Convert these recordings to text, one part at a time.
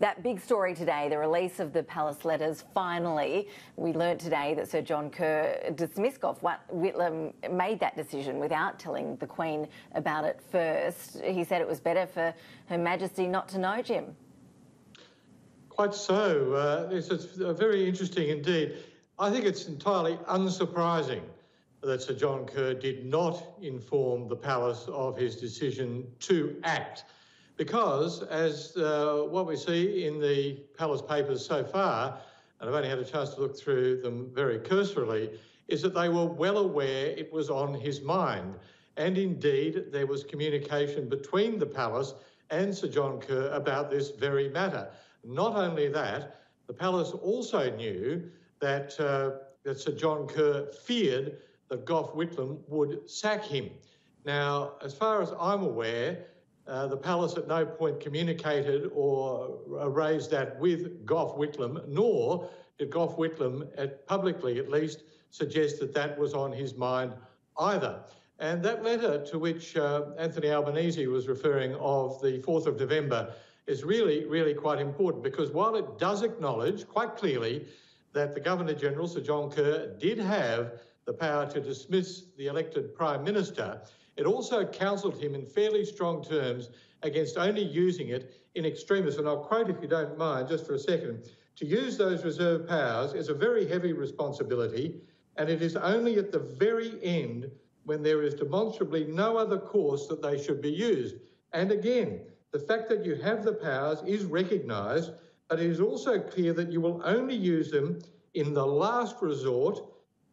That big story today, the release of the palace letters, finally, we learnt today that Sir John Kerr dismissed Gough Whitlam, made that decision without telling the Queen about it first. He said it was better for Her Majesty not to know, Jim. Quite so. Uh, it's very interesting indeed. I think it's entirely unsurprising that Sir John Kerr did not inform the palace of his decision to act because as uh, what we see in the palace papers so far, and I've only had a chance to look through them very cursorily, is that they were well aware it was on his mind. And indeed, there was communication between the palace and Sir John Kerr about this very matter. Not only that, the palace also knew that, uh, that Sir John Kerr feared that Gough Whitlam would sack him. Now, as far as I'm aware, uh, the palace at no point communicated or raised that with Gough Whitlam, nor did Gough Whitlam, at, publicly at least, suggest that that was on his mind either. And that letter to which uh, Anthony Albanese was referring of the 4th of November is really, really quite important because while it does acknowledge quite clearly that the Governor General, Sir John Kerr, did have the power to dismiss the elected Prime Minister, it also counselled him in fairly strong terms against only using it in extremis. And I'll quote, if you don't mind, just for a second. To use those reserve powers is a very heavy responsibility, and it is only at the very end when there is demonstrably no other course that they should be used. And again, the fact that you have the powers is recognised, but it is also clear that you will only use them in the last resort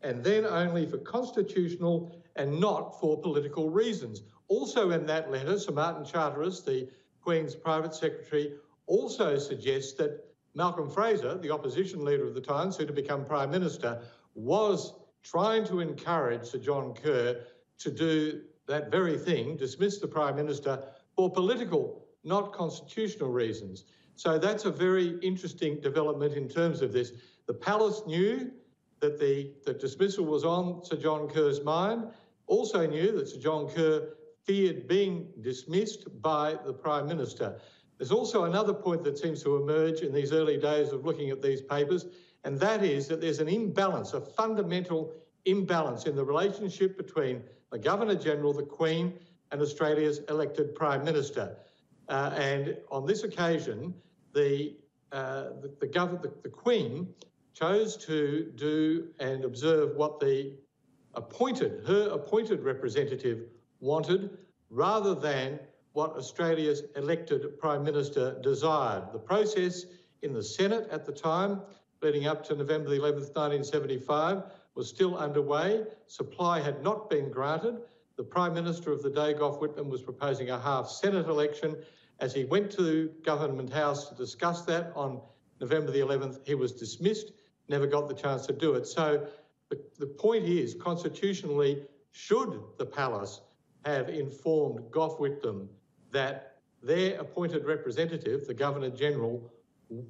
and then only for constitutional and not for political reasons. Also in that letter, Sir Martin Charteris, the Queen's private secretary, also suggests that Malcolm Fraser, the opposition leader of the time, soon to become Prime Minister, was trying to encourage Sir John Kerr to do that very thing, dismiss the Prime Minister for political, not constitutional reasons. So that's a very interesting development in terms of this. The palace knew that the, the dismissal was on Sir John Kerr's mind, also knew that Sir John Kerr feared being dismissed by the Prime Minister. There's also another point that seems to emerge in these early days of looking at these papers, and that is that there's an imbalance, a fundamental imbalance in the relationship between the Governor General, the Queen, and Australia's elected Prime Minister. Uh, and on this occasion, the, uh, the, the, the, the Queen chose to do and observe what the appointed, her appointed representative wanted rather than what Australia's elected Prime Minister desired. The process in the Senate at the time, leading up to November the 11th, 1975, was still underway. Supply had not been granted. The Prime Minister of the day, Gough Whitlam, was proposing a half Senate election. As he went to Government House to discuss that on November the 11th, he was dismissed, never got the chance to do it. So the, the point is, constitutionally, should the palace have informed Gough Whitlam that their appointed representative, the Governor General,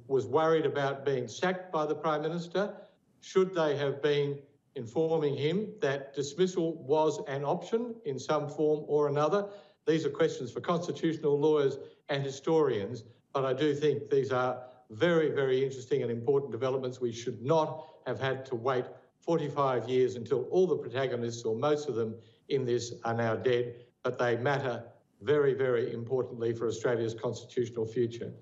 was worried about being sacked by the Prime Minister? Should they have been informing him that dismissal was an option in some form or another? These are questions for constitutional lawyers and historians, but I do think these are very, very interesting and important developments. We should not have had to wait 45 years until all the protagonists, or most of them, in this are now dead, but they matter very, very importantly for Australia's constitutional future.